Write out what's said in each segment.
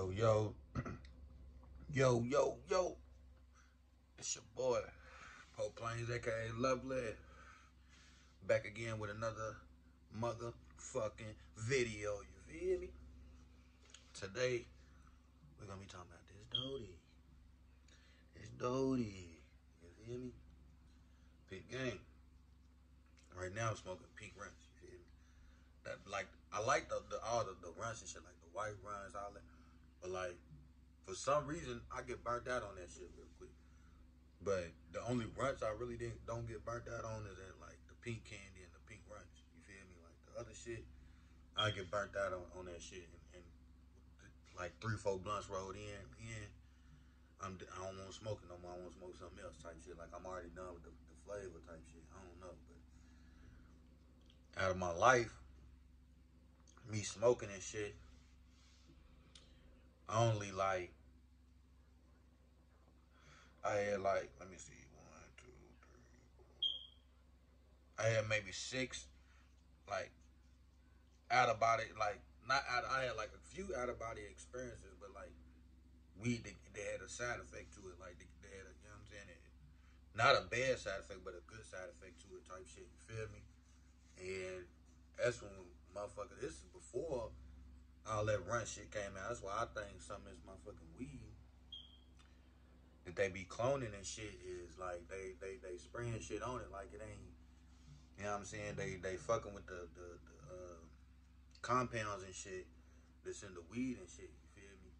Yo, yo. yo, yo. It's your boy, Poe Planez, aka Lovely. Back again with another motherfucking video. You feel me? Today, we're gonna be talking about this Doty. This Doty. You feel me? Peak game. Right now, I'm smoking peak Runtz. You feel me? That like I like the, the all the, the Runtz and shit, like the white Runtz, all that. But like, for some reason, I get burnt out on that shit real quick. But the only Runtz I really didn't don't get burnt out on is like the pink candy and the pink Runtz. You feel me? Like the other shit, I get burnt out on, on that shit. And, and like three, four blunts rolled in, in. I'm, I don't want to smoke it no more. I want to smoke something else type shit. Like I'm already done with the, the flavor type shit. I don't know, but out of my life, me smoking and shit, only like I had like let me see one, two, three, four. I had maybe six like out of body like not out I had like a few out of body experiences, but like weed they, they had a side effect to it. Like they, they had a you know what I'm saying? It, not a bad side effect, but a good side effect to it type shit. You feel me? And that's when motherfucker this is before all that run shit came out. That's why I think some of this motherfucking weed that they be cloning and shit is like they they they spraying shit on it like it ain't. You know what I'm saying? They they fucking with the the, the uh, compounds and shit that's in the weed and shit. You feel me?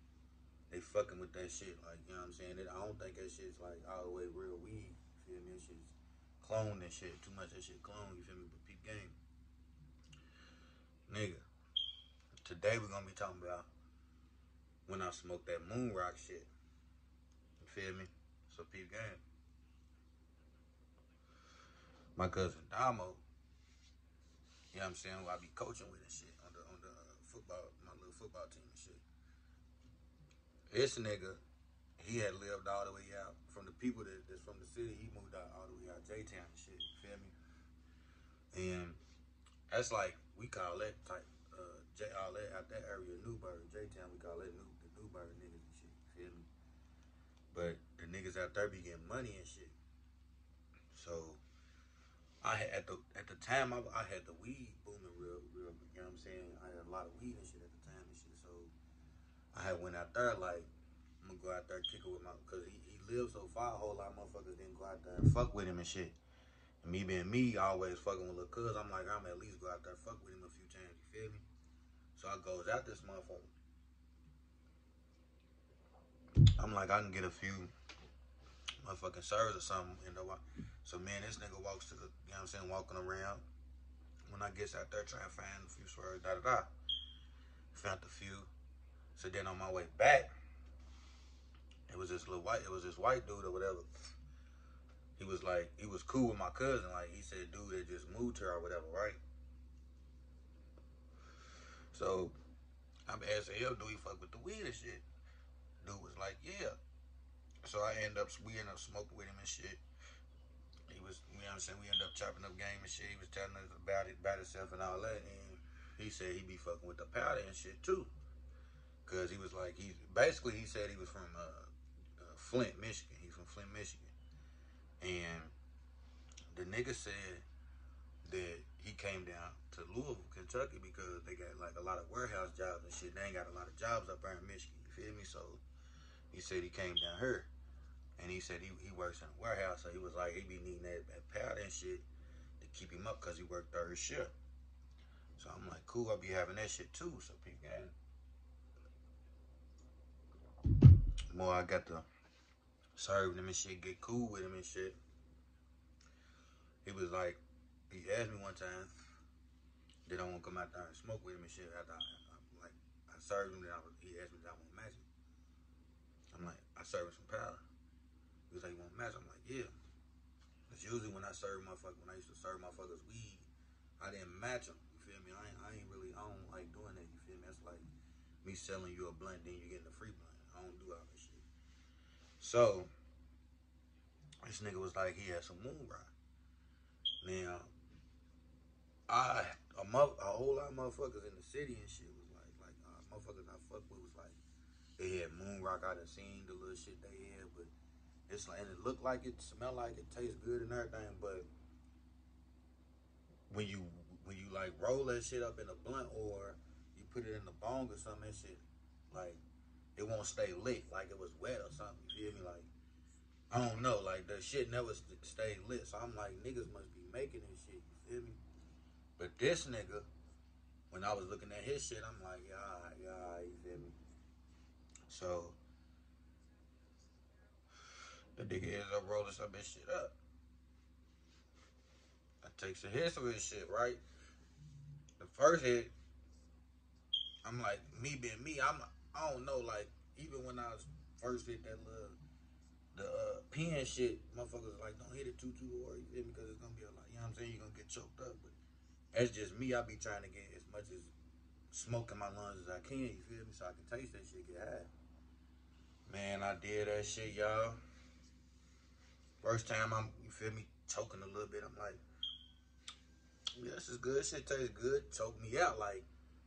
They fucking with that shit like you know what I'm saying. It, I don't think that shit's like all the way real weed. You feel me? That shit's cloned and shit. Too much that shit cloned. You feel me? But peep game, nigga. Today we're gonna be talking about when I smoked that moon rock shit. You feel me? So peep game. My cousin Damo, you know what I'm saying, who I be coaching with and shit on the on the football, my little football team and shit. This nigga, he had lived all the way out from the people that, that's from the city. He moved out all the way out J Town and shit. You feel me? And that's like we call that type All that out that area, Newburg, J Town. We call that New the Newburg niggas and shit. Feel me? But the niggas out there be getting money and shit. So I had at the at the time I, I had the weed booming real real. You know what I'm saying? I had a lot of weed and shit at the time and shit. So I had went out there like I'm gonna go out there kick it with my cause he, he lived so far. A whole lot of motherfuckers didn't go out there and fuck with him and shit. And me being me, always fucking with little cuz. I'm like I'm at least go out there fuck with him a few times. You feel me? So I goes out this motherfucker. I'm like I can get a few motherfucking serves or something. You know what? So man, this nigga walks to the, you know what I'm saying, walking around. When I gets out there trying to find a few swerves, da da da. Found a few. So then on my way back, it was this little white, it was this white dude or whatever. He was like, he was cool with my cousin. Like he said, dude that just moved here or whatever, right? So I'm asking him, do he fuck with the weed and shit? Dude was like, yeah. So I end up, we end up smoking with him and shit. He was, you know what I'm saying? We end up chopping up game and shit. He was telling us about it, about himself and all that. And he said he be fucking with the powder and shit too. Cause he was like, he basically he said he was from uh, uh, Flint, Michigan. He's from Flint, Michigan. And the nigga said that he came down to Louisville, Kentucky because they got like a lot of warehouse jobs and shit. They ain't got a lot of jobs up there in Michigan. You feel me? So he said he came down here. And he said he, he works in a warehouse, so he was like, he be needing that, that powder and shit to keep him up because he worked third shift. So I'm like, cool, I'll be having that shit too. So people got More I got to serve him and shit, get cool with him and shit. He was like, he asked me one time, did I want to come out there and smoke with him and shit. After I, I, like, I served him, I was, he asked me did I want him. I'm like, I served him some powder. He was like, you want match? I'm like, yeah. Usually when I serve motherfuckers, when I used to serve motherfuckers weed, I didn't match them. You feel me? I ain't, I ain't really, I don't like doing that. You feel me? That's like me selling you a blunt, then you getting a free blunt. I don't do all that shit. So, this nigga was like, he had some moon rock. Now, I, a, mo- a whole lot of motherfuckers in the city and shit was like, like, uh, motherfuckers I fuck with was like, they had moon rock I done seen the little shit they had, but it's like and it looked like it, smelled like it, tastes good and everything, but when you when you like roll that shit up in a blunt or you put it in the bong or something, that shit like it won't stay lit like it was wet or something. You feel me? Like I don't know, like the shit never st- stayed lit. So I'm like, niggas must be making this shit. You feel me? But this nigga, when I was looking at his shit, I'm like, yeah, yeah, you feel me? So the nigga ends up rolling some his shit up. I takes a hit of his shit, right? The first hit, I'm like, me being me, I'm I don't know, like, even when I was first hit that little the uh, pen shit, motherfuckers like don't hit it too too hard, you feel me? Because it's gonna be a lot. You know what I'm saying? You're gonna get choked up. But that's just me. I be trying to get as much as smoke in my lungs as I can. You feel me? So I can taste that shit get high. Man, I did that shit, y'all. First time I'm, you feel me, choking a little bit. I'm like, yeah, this is good. Shit tastes good. Choke me out. Like,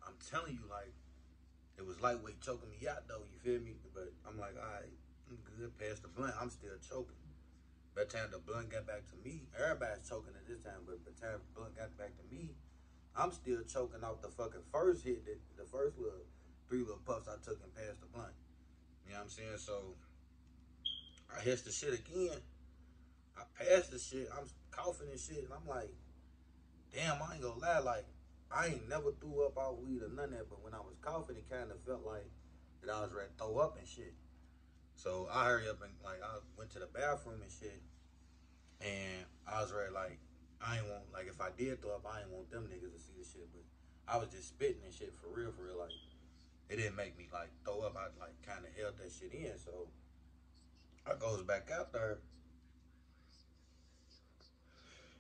I'm telling you, like, it was lightweight choking me out though. You feel me? But I'm like, all right, I'm good. Past the blunt, I'm still choking. By the time the blunt got back to me, everybody's choking at this time. But by the time the blunt got back I'm still choking off the fucking first hit, that, the first little three little puffs I took and passed the blunt. You know what I'm saying? So I hit the shit again. I passed the shit. I'm coughing and shit, and I'm like, damn, I ain't gonna lie, like I ain't never threw up all weed or none of that, but when I was coughing, it kind of felt like that I was ready to throw up and shit. So I hurry up and like I went to the bathroom and shit, and I was ready like I ain't want like if I did throw up, I ain't want them niggas to see the shit, but I was just spitting and shit for real, for real, like it didn't make me like throw up. I like kind of held that shit in. So I goes back out there.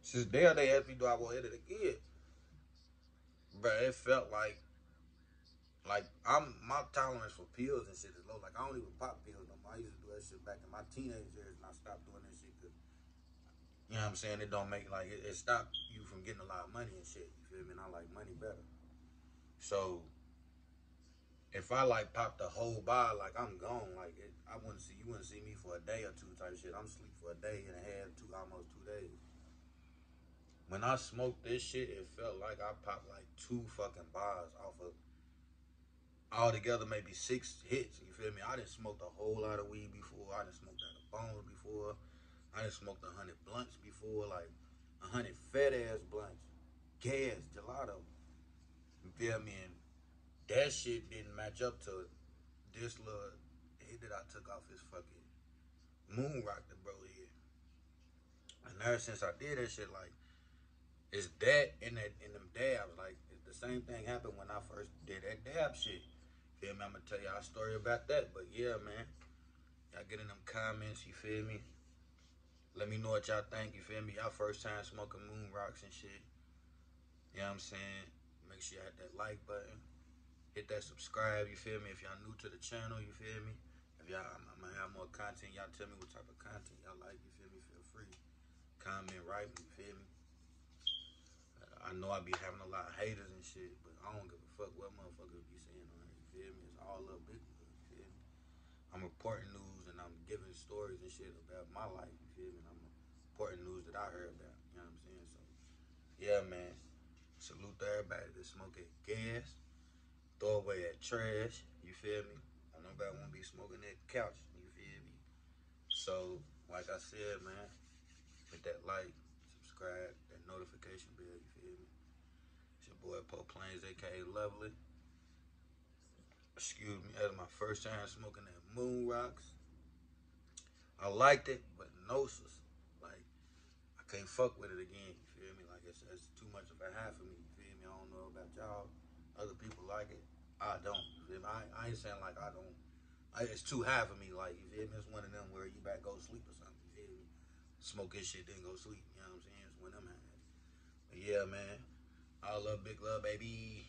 Since there they asked me, do I want to hit it again? But it felt like, like I'm my tolerance for pills and shit is low. Like I don't even pop pills no more. I used to do that shit back in my teenage years, and I stopped doing that shit you know what I'm saying? It don't make like it, it stopped you from getting a lot of money and shit. You feel me? And I like money better. So if I like pop the whole bar, like I'm gone. Like it, I wouldn't see you wouldn't see me for a day or two type shit. I'm sleep for a day and a half, two almost two days. When I smoked this shit, it felt like I popped like two fucking bars off of altogether maybe six hits. You feel me? I didn't smoke a whole lot of weed before. I didn't smoke out of bones before. I didn't smoke a hundred blunts before, like a hundred fat ass blunts, gas, gelato. You feel me? And that shit didn't match up to this little hit that I took off his fucking moon rock the bro here. And ever since I did that shit, like it's that and that in them dabs. Like the same thing happened when I first did that dab shit. Feel me? I'm gonna tell y'all a story about that. But yeah, man. Y'all get in them comments, you feel me? Let me know what y'all think, you feel me? Y'all first time smoking moon rocks and shit. You know what I'm saying? Make sure you hit that like button. Hit that subscribe, you feel me? If y'all new to the channel, you feel me? If y'all, I'm, I'm gonna have more content. Y'all tell me what type of content y'all like, you feel me? Feel free. Comment, write, you feel me? I know I be having a lot of haters and shit, but I don't give a fuck what motherfuckers be saying on here. You feel me? It's all up big. You feel me? I'm reporting news and I'm giving stories and shit about my life. Feel me? I'm reporting news that I heard about. You know what I'm saying? So, yeah, man. Salute to everybody that smoking gas. Throw away that trash. You feel me? I nobody want to be smoking that couch. You feel me? So, like I said, man, hit that like, subscribe, that notification bell. You feel me? It's your boy Poe Planez, aka Lovely. Excuse me, that was my first time smoking that Moon Rocks. I liked it, but no, like I can't fuck with it again. You feel me? Like it's, it's too much of a high for me. You feel me? I don't know about y'all. Other people like it. I don't. You feel me? I, I ain't saying like I don't. I, it's too high for me. Like you feel me? It's one of them where you better go sleep or something. You feel me? Smoke this shit, then go sleep. You know what I'm saying? It's one of them high. But yeah, man. I love, big love, baby.